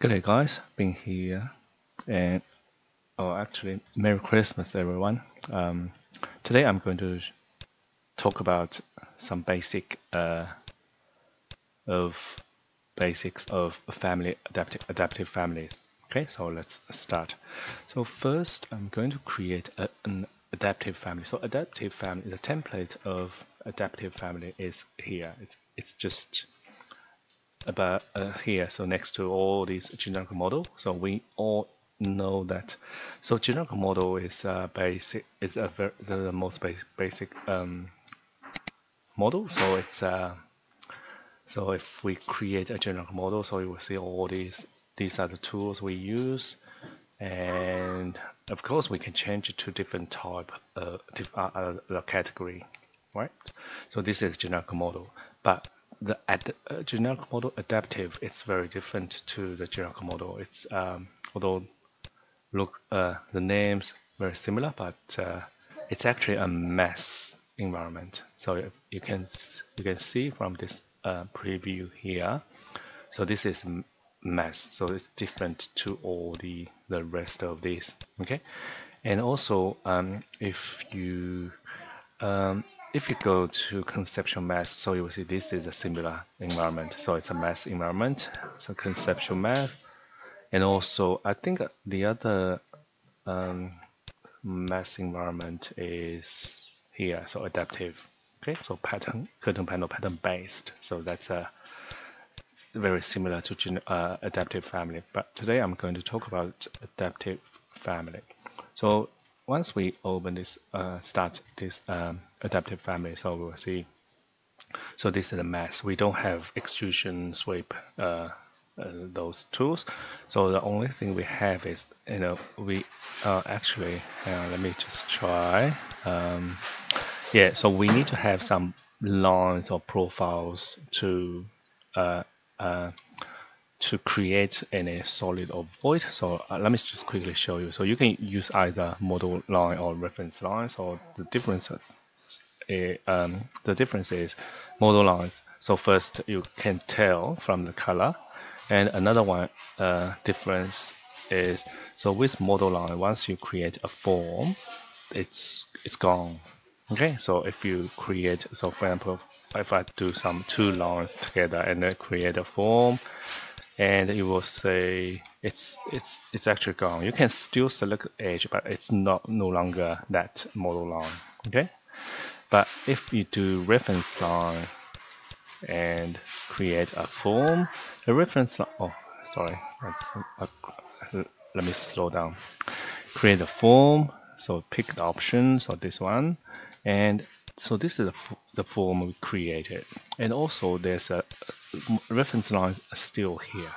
Good day, guys. Bin here, and oh, actually, Merry Christmas, everyone. Um, today, I'm going to talk about some basic uh, of basics of family adaptive adaptive families. Okay, so let's start. So first, I'm going to create a, an adaptive family. So adaptive family, the template of adaptive family is here. It's it's just about uh, here. So next to all these generic model. So we all know that. So generic model is uh, basic is a very, the most basic basic um, model. So it's uh, so if we create a generic model, so you will see all these these are the tools we use, and of course we can change it to different type uh, uh, uh, category, right? So this is generic model, but the ad, uh, generic model adaptive it's very different to the generic model. It's um, although look uh, the names very similar, but uh, it's actually a mass environment. So you can you can see from this uh, preview here. So this is mass, so it's different to all the the rest of these. Okay, and also um, if you um, if you go to conceptual mass, so you will see this is a similar environment. So it's a mass environment, so conceptual mass. And also, I think the other um, mass environment is here, so adaptive. Okay, so pattern, curtain panel pattern based. So that's a very similar to uh, adaptive family. But today I'm going to talk about adaptive family. So once we open this, uh, start this um, adaptive family, so we'll see. So this is a mass. We don't have extrusion, sweep, uh, uh, those tools. So the only thing we have is, you know, we uh, actually, let me just try. Um, yeah, so we need to have some lines or profiles to uh, uh, to create any solid or void. So uh, let me just quickly show you. So you can use either model line or reference lines or the difference uh, um, the difference is model lines. So first you can tell from the color and another one uh, difference is so with model line once you create a form it's it's gone okay so if you create so for example if I do some two lines together and then create a form and it will say it's it's it's actually gone. You can still select edge, but it's not no longer that model line. Okay, but if you do reference line and create a form, the reference line. Oh, sorry. let me slow down. Create a form. So pick the option. So this one, and so this is the, the form we created. And also there's a reference line still here.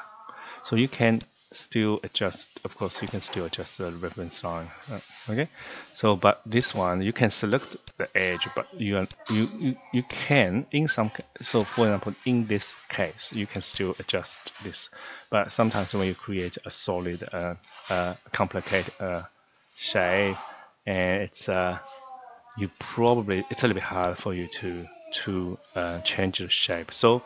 So you can still adjust, of course, you can still adjust the reference line. Uh, okay. So, but this one, you can select the edge, but you, you, you, you can in some, so for example, in this case, you can still adjust this. But sometimes when you create a solid, uh, uh, complicated uh, shape, and it's, uh, you probably it's a little bit hard for you to to uh, change the shape. So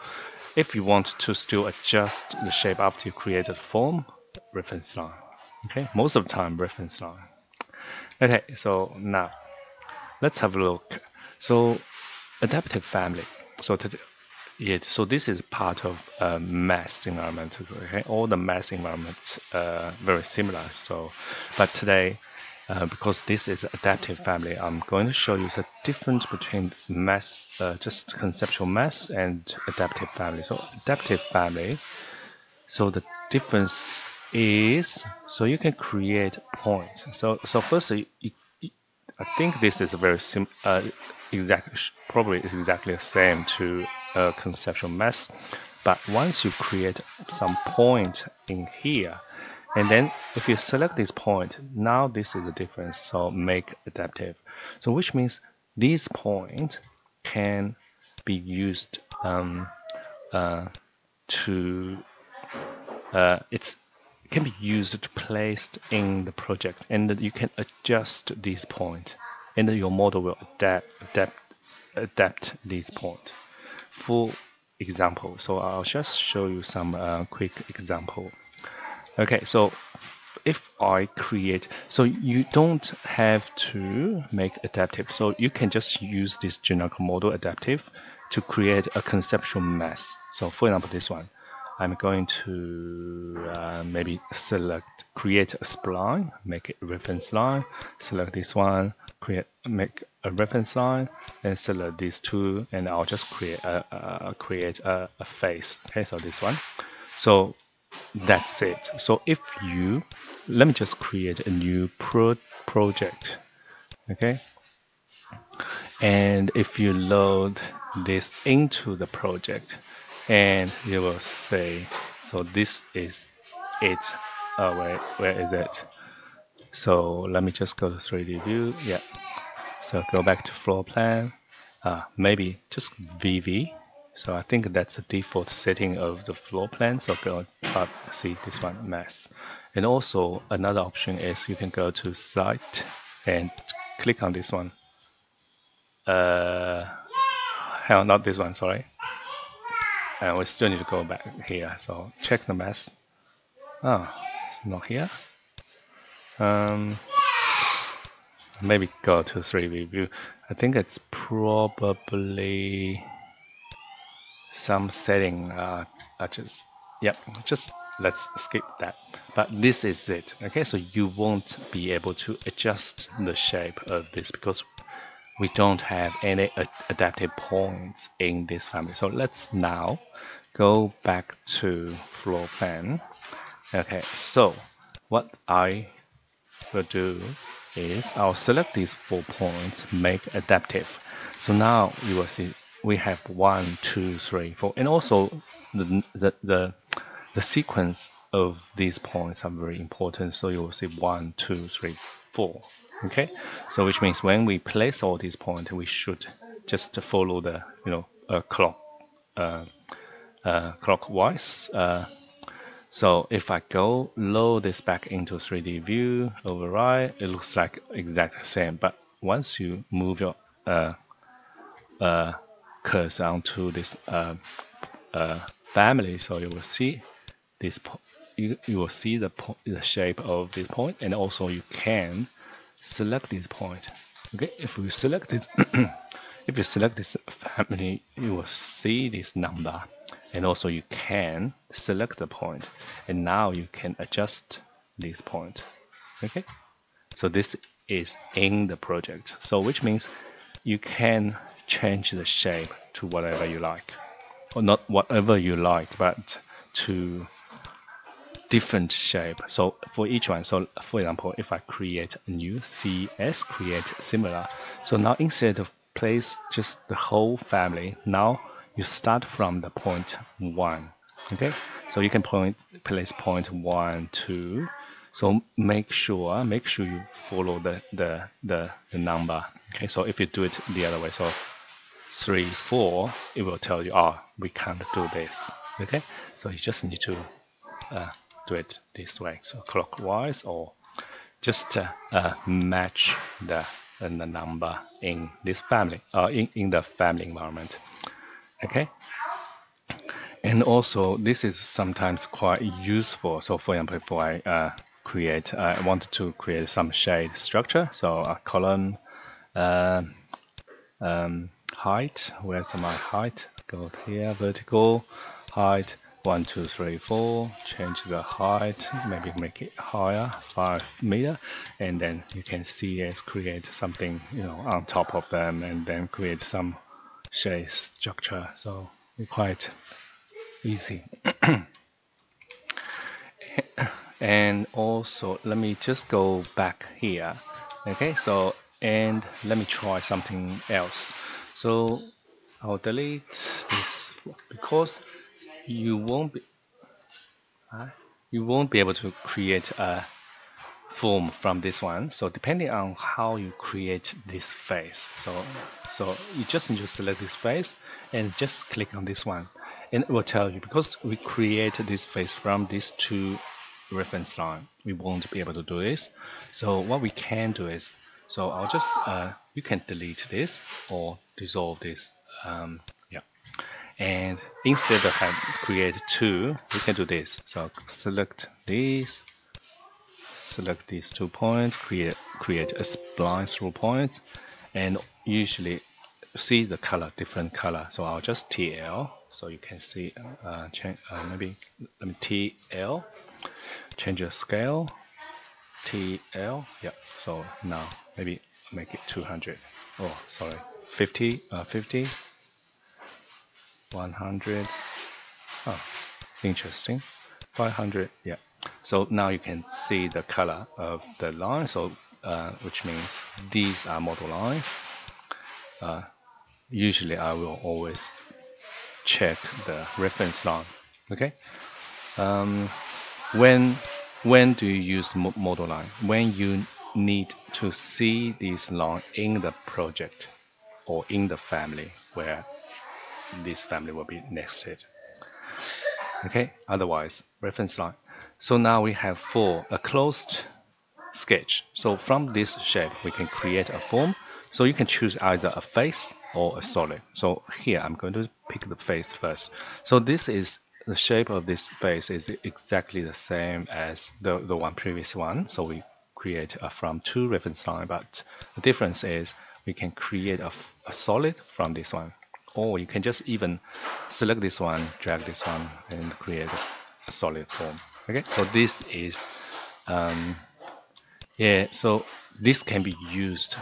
if you want to still adjust the shape after you create a form, reference line. Okay, most of the time reference line. Okay, so now let's have a look. So adaptive family. So today yeah, so this is part of a mass environment. Okay, all the mass environments uh, very similar. So, but today uh, because this is adaptive family, I'm going to show you the difference between mass, uh, just conceptual mass and adaptive family. So adaptive family, so the difference is, so you can create points. So so first, you, you, I think this is a very sim, uh, exact, probably exactly the same to a conceptual mass. but once you create some point in here, and then if you select this point, now this is the difference. So make adaptive. So which means this point can be used um, uh, to uh, it's it can be used to place in the project, and you can adjust this point, and your model will adapt adapt adapt this point. For example, so I'll just show you some uh, quick example. Okay, so if I create, so you don't have to make adaptive. So you can just use this generic model adaptive to create a conceptual mass. So for example, this one, I'm going to uh, maybe select, create a spline, make it reference line, select this one, create, make a reference line, and select these two, and I'll just create a, a create a, a face. Okay, so this one. So that's it. So if you, let me just create a new pro project, okay? And if you load this into the project, and you will say, so this is it. Oh, wait, where is it? So let me just go to 3D view. Yeah. So go back to floor plan. Uh, maybe just VV so I think that's the default setting of the floor plan. So go up, see this one, mass. And also another option is you can go to site and click on this one. Uh, hell, not this one, sorry. And we still need to go back here. So check the mass. Oh, it's not here. Um, maybe go to 3D view. I think it's probably some setting uh, I just yep just let's skip that. But this is it okay? So you won't be able to adjust the shape of this because we don't have any adaptive points in this family. So let's now go back to floor plan. Okay so what I will do is I'll select these four points make adaptive. So now you will see we have one, two, three, four, and also the the the, the sequence of these points are very important. So you will see one, two, three, four. Okay, so which means when we place all these points, we should just follow the you know uh, clock uh, uh, clockwise. Uh, so if I go load this back into 3D view, override, it looks like exactly the same. But once you move your uh, onto this uh, uh, family, so you will see this. You, you will see the the shape of this point, and also you can select this point. Okay, if you select this, if you select this family, you will see this number, and also you can select the point, and now you can adjust this point. Okay, so this is in the project. So which means you can change the shape to whatever you like. Or not whatever you like but to different shape. So for each one so for example if I create a new CS create similar. So now instead of place just the whole family now you start from the point one okay? So you can point place point one two. So make sure make sure you follow the the the, the number okay? So if you do it the other way so three, four, it will tell you, oh, we can't do this. Okay, so you just need to uh, do it this way, so clockwise or just uh, uh, match the, uh, the number in this family, uh, in, in the family environment. Okay, and also this is sometimes quite useful. So for example, if I uh, create, I want to create some shade structure, so a column. Uh, um, height. Where's my height? Go here, vertical height. One, two, three, four. Change the height. Maybe make it higher, five meter, and then you can see it create something, you know, on top of them, and then create some shape structure. So it's quite easy. and also, let me just go back here. Okay, so and let me try something else. So I'll delete this because you won't be uh, you won't be able to create a form from this one. So depending on how you create this face, so so you just need to select this face and just click on this one, and it will tell you because we created this face from these two reference line, we won't be able to do this. So what we can do is so I'll just, uh, you can delete this or dissolve this. Um, yeah. And instead of have create two, we can do this. So select this, select these two points, create create a spline through points, and usually see the color, different color. So I'll just TL, so you can see, uh, change, uh, maybe let me TL, change the scale, TL, yeah. So now maybe make it 200. Oh, sorry, 50, uh, 50, 100. Oh, interesting. 500, yeah. So now you can see the color of the line. So uh, which means these are model lines. Uh, usually I will always check the reference line. Okay. Um, when when do you use model line? When you need to see this line in the project or in the family where this family will be nested. Okay, otherwise reference line. So now we have for a closed sketch. So from this shape, we can create a form. So you can choose either a face or a solid. So here I'm going to pick the face first. So this is the shape of this face is exactly the same as the, the one previous one. So we create a from two reference line, but the difference is we can create a, a solid from this one. Or you can just even select this one, drag this one, and create a, solid form. Okay, so this is um, yeah, so this can be used.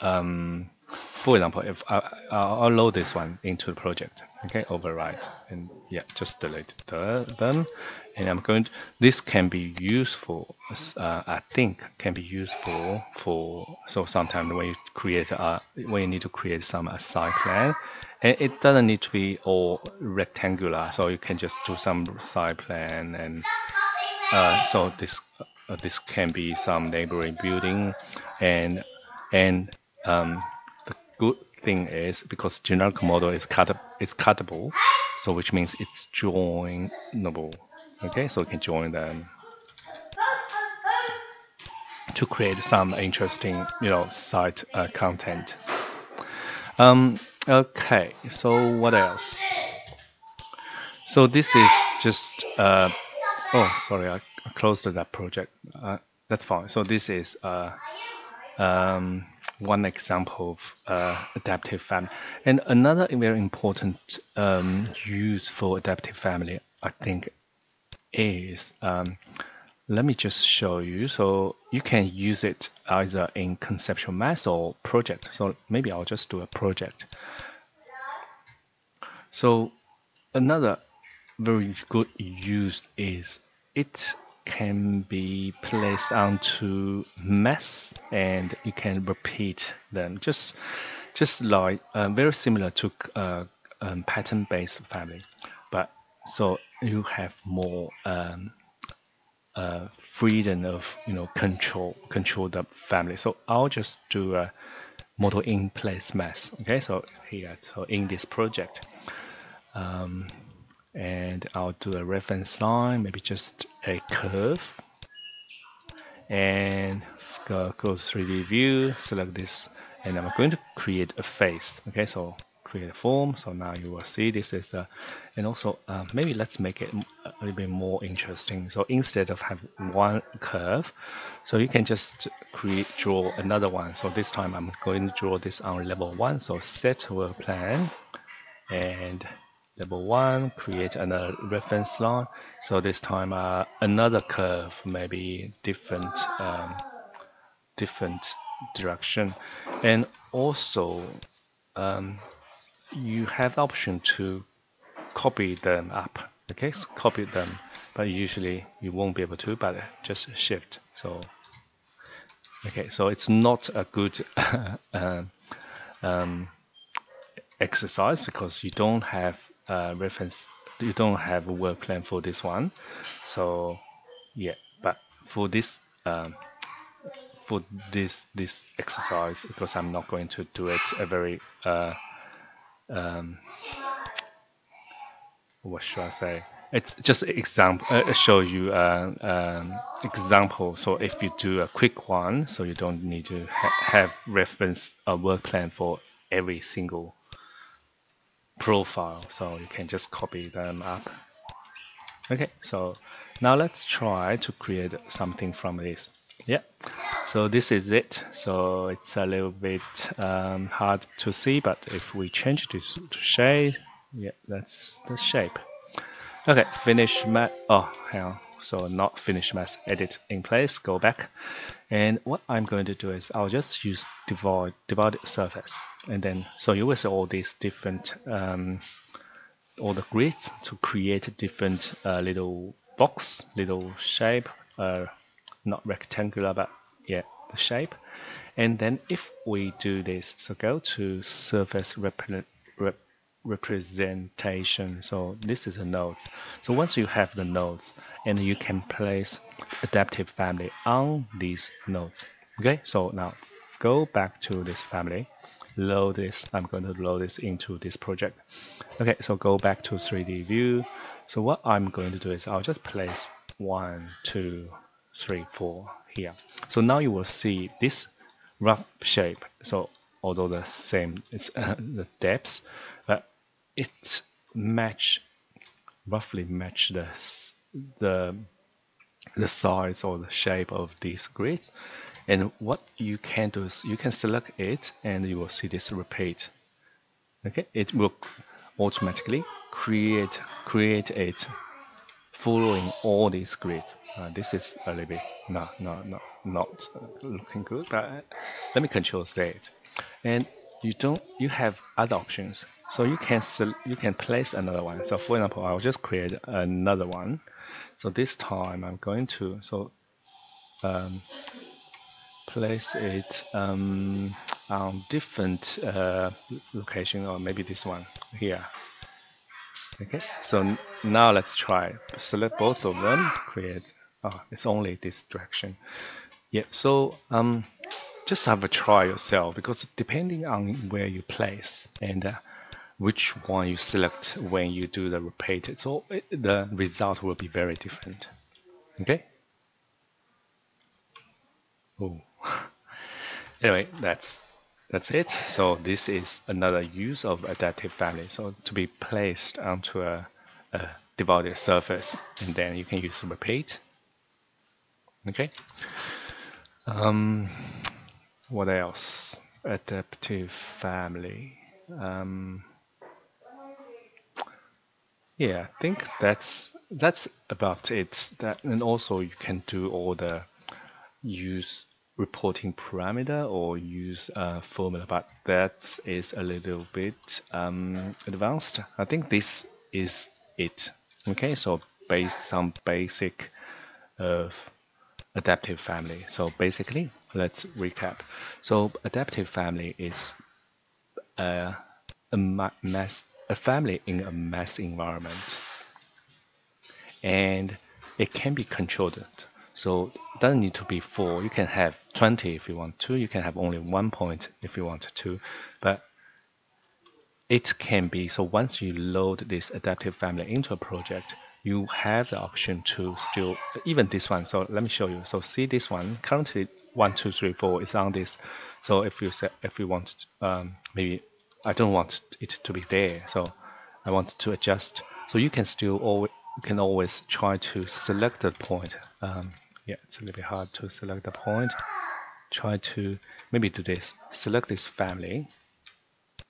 Um, for example, if I, I'll load this one into the project, okay, override, and yeah, just delete the, them. And I'm going to, this can be useful, uh, I think can be useful for, so sometimes when you create, a, when you need to create some a side plan, and it doesn't need to be all rectangular, so you can just do some side plan and uh, so this uh, this can be some neighboring building. And and um, the good thing is because generic model is cut is cuttable so which means it's joinable okay so we can join them to create some interesting you know site uh, content um, okay so what else so this is just uh, oh sorry I closed that project. Uh, that's fine. So this is uh, um, one example of uh, adaptive family. And another very important um, use for adaptive family, I think, is um, let me just show you. So you can use it either in conceptual mass or project. So maybe I'll just do a project. So another very good use is it can be placed onto mass and you can repeat them just just like uh, very similar to uh, um, pattern based family but so you have more um, uh, freedom of you know control control the family so I'll just do a model in place mass okay so here so in this project um, and I'll do a reference line, maybe just a curve and go, go 3D view, select this and I'm going to create a face. Okay, so create a form. So now you will see this is a, and also uh, maybe let's make it a little bit more interesting. So instead of have one curve, so you can just create, draw another one. So this time I'm going to draw this on level one. So set work plan and Level one, create another reference line. So this time uh, another curve, maybe different, um, different direction. And also um, you have the option to copy them up. Okay, so copy them, but usually you won't be able to, but just shift. So okay, so it's not a good um, um, exercise because you don't have uh, reference you don't have a work plan for this one so yeah but for this um, for this this exercise because I'm not going to do it a very uh, um, what should I say? It's just example uh, show you an uh, um, example. So if you do a quick one so you don't need to ha have reference a work plan for every single profile. So you can just copy them up. Okay so now let's try to create something from this. Yeah so this is it. So it's a little bit um, hard to see but if we change this to shade yeah that's the shape. Okay finish mass oh hell so not finish mass edit in place go back. And what I'm going to do is I'll just use divide divide surface. And then so you will see all these different um, all the grids to create a different uh, little box little shape uh, not rectangular but yeah the shape and then if we do this so go to surface represent rep representation. So this is a nodes. So once you have the nodes, and you can place adaptive family on these nodes. Okay, so now go back to this family, load this. I'm going to load this into this project. Okay, so go back to 3D view. So what I'm going to do is I'll just place one, two, three, four here. So now you will see this rough shape. So although the same, it's uh, the depths, but it match roughly match the the the size or the shape of this grid and what you can do is you can select it and you will see this repeat okay it will automatically create create it following all these grids uh, this is a little bit no no no not looking good but let me control Z. And you don't you have other options. So you can you can place another one. So for example I'll just create another one. So this time I'm going to so um, place it um, on different uh, location or maybe this one here okay so now let's try select both of them create oh it's only this direction yeah so um just have a try yourself because depending on where you place and uh, which one you select when you do the repeated, so it, the result will be very different. Okay. Oh. anyway, that's that's it. So this is another use of adaptive family. So to be placed onto a, a divided surface, and then you can use repeat. Okay. Um, what else? Adaptive family. Um, yeah, I think that's that's about it. That and also you can do all the use reporting parameter or use a formula, but that is a little bit um, advanced. I think this is it. Okay, so based some basic of adaptive family. So basically, let's recap. So adaptive family is a, a mass a family in a mass environment and it can be controlled so it doesn't need to be four. You can have 20 if you want to you can have only one point if you want to but it can be so once you load this adaptive family into a project you have the option to still even this one. So let me show you. So see this one. Currently one two three four is on this. So if you set if you want um, maybe I don't want it to be there. So I want to adjust. So you can still always you can always try to select the point um, yeah it's a little bit hard to select the point. Try to maybe do this. Select this family.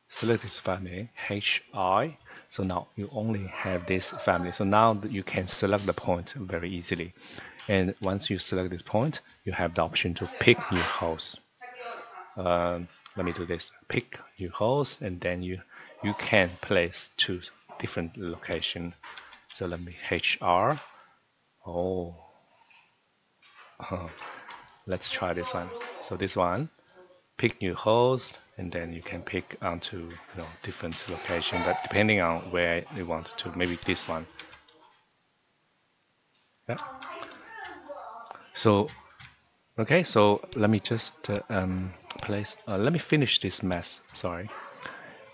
Select this family HI so now you only have this family. So now you can select the point very easily. And once you select this point you have the option to pick new host um, let me do this. Pick new host and then you you can place to different location. So let me HR oh uh, let's try this one so this one pick new host and then you can pick onto you know different location but depending on where you want to maybe this one yeah so Okay, so let me just uh, um, place, uh, let me finish this mass, sorry.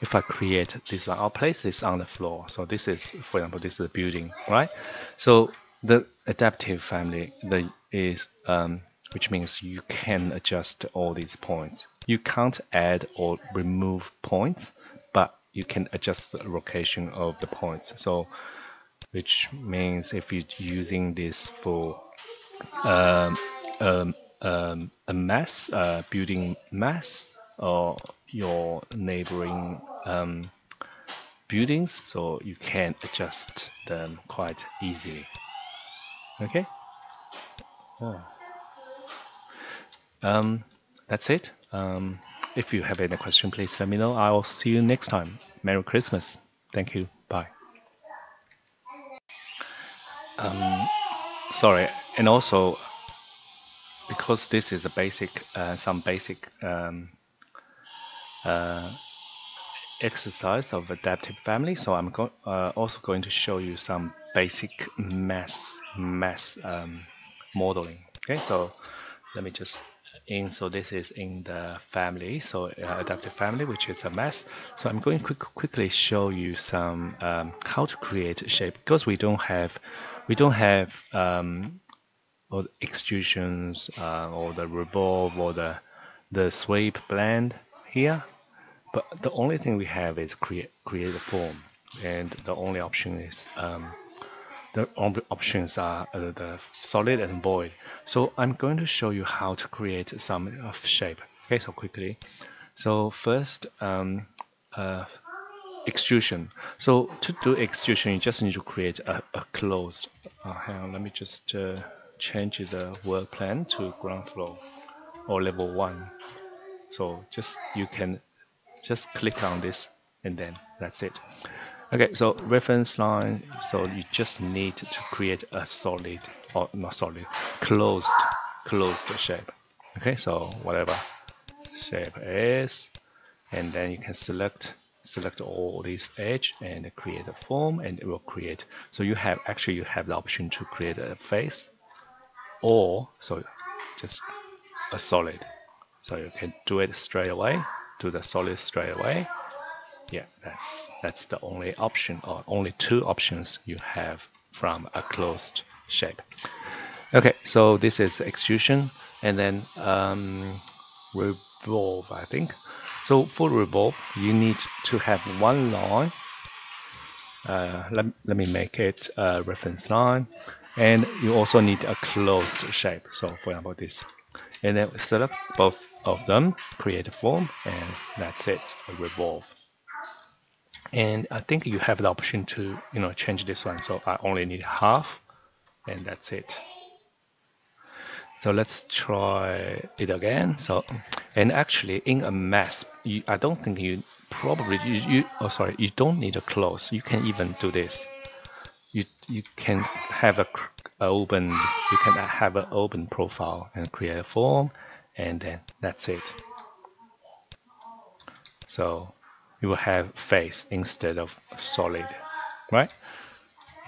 If I create this one, I'll place this on the floor. So this is, for example, this is a building, right? So the adaptive family the, is, um, which means you can adjust all these points. You can't add or remove points, but you can adjust the location of the points. So, which means if you're using this for um, um, um, a mass, uh, building mass, or your neighboring um, buildings, so you can adjust them quite easily. Okay. Oh. Um, that's it. Um, if you have any question, please let me know. I'll see you next time. Merry Christmas. Thank you. Bye. Um, sorry, and also because this is a basic, uh, some basic um, uh, exercise of adaptive family. So I'm go uh, also going to show you some basic mass mass um, modeling. Okay, so let me just in so this is in the family so uh, adaptive family which is a mass. so I'm going to quick, quickly show you some um, how to create shape because we don't have we don't have um, or extrusions uh, or the revolve or the the sweep blend here but the only thing we have is create create a form and the only option is um, the options are uh, the solid and void. So I'm going to show you how to create some of shape. Okay so quickly. So first um, uh, extrusion. So to do extrusion you just need to create a, a closed uh, hang on let me just uh, change the work plan to ground floor or level 1 so just you can just click on this and then that's it okay so reference line so you just need to create a solid or not solid closed closed shape. Okay so whatever shape is and then you can select select all these edge and create a form and it will create. So you have actually you have the option to create a face or so just a solid. So you can do it straight away do the solid straight away yeah that's that's the only option or only two options you have from a closed shape. Okay so this is extrusion and then um, revolve I think. So for revolve you need to have one line. Uh, let, let me make it a reference line. And you also need a closed shape. So for example this. And then select both of them create a form and that's it a revolve and I think you have the option to you know change this one. So I only need half and that's it. So let's try it again. So and actually in a mass you, I don't think you probably you, you oh sorry you don't need a close. You can even do this. You you can have a open you can have an open profile and create a form and then that's it. So you will have face instead of solid right?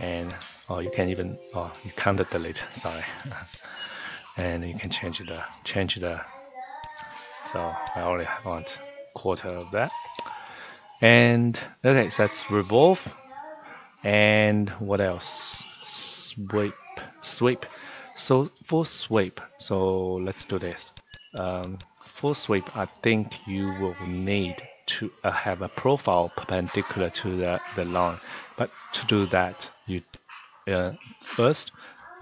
And oh you can even oh you can't delete sorry. And you can change the change the so I only want quarter of that. And okay so that's revolve. And what else? Sweep sweep so for sweep so let's do this. Um, for sweep I think you will need to uh, have a profile perpendicular to the, the line but to do that you uh, first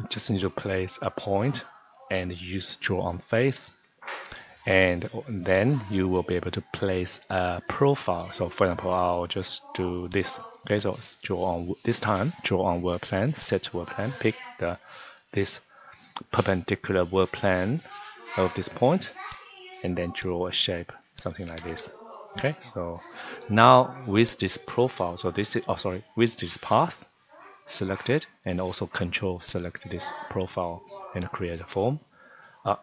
you just need to place a point and use draw on face. And then you will be able to place a profile. So for example I'll just do this. Okay so draw on this time draw on work plan set work plan pick the this perpendicular work plan of this point and then draw a shape something like this okay so now with this profile so this is oh sorry with this path selected and also control select this profile and create a form uh,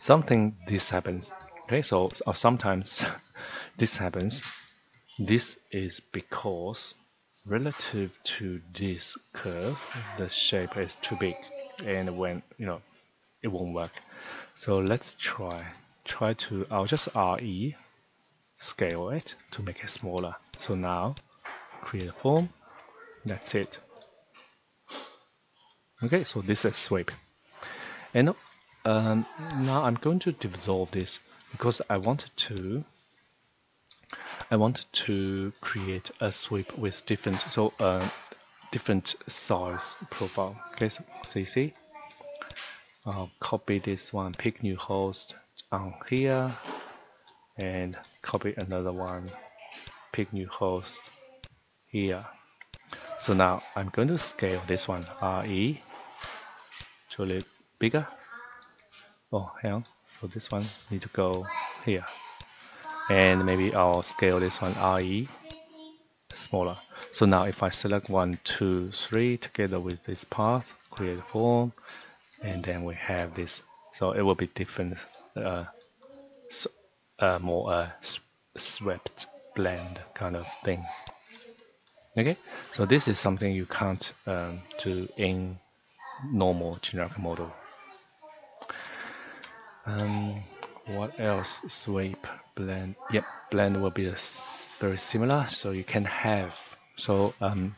something this happens. Okay so or sometimes this happens. This is because relative to this curve the shape is too big and when you know it won't work. So let's try try to I'll just RE scale it to make it smaller. So now create a form. That's it. Okay so this is sweep. And um, now I'm going to dissolve this because I wanted to I wanted to create a sweep with different so uh, different size profile. Okay, so, see, I'll copy this one, pick new host on here, and copy another one, pick new host here. So now I'm going to scale this one, RE, to a little bigger. Oh, hang on. So this one need to go here. And maybe I'll scale this one RE smaller. So now if I select one, two, three together with this path, create form, and then we have this. So it will be different, uh, so, more uh, swept blend kind of thing. Okay, so this is something you can't um, do in normal generic model. Um, what else? Sweep, blend. Yep, blend will be very similar. So you can have so um,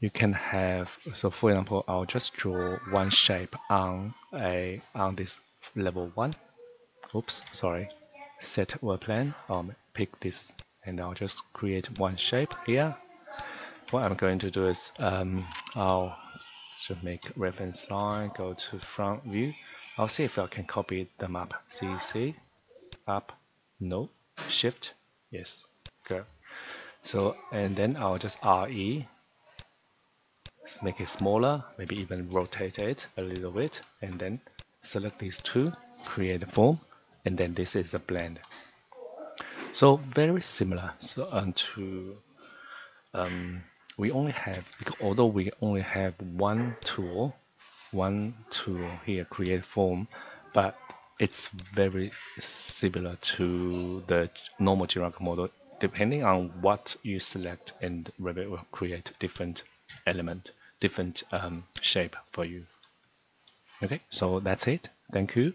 you can have so for example, I'll just draw one shape on a on this level one. Oops, sorry. Set world plan. Um, pick this, and I'll just create one shape here. What I'm going to do is um, I'll just make reference line, go to front view. I'll see if I can copy them up. CC, up, no, shift, yes, go. So, and then I'll just RE, Let's make it smaller, maybe even rotate it a little bit, and then select these two, create a form, and then this is a blend. So very similar so, um, to um, we only have although we only have one tool one tool here, create form, but it's very similar to the normal generic model. Depending on what you select, and Revit will create different element, different um, shape for you. Okay, so that's it. Thank you,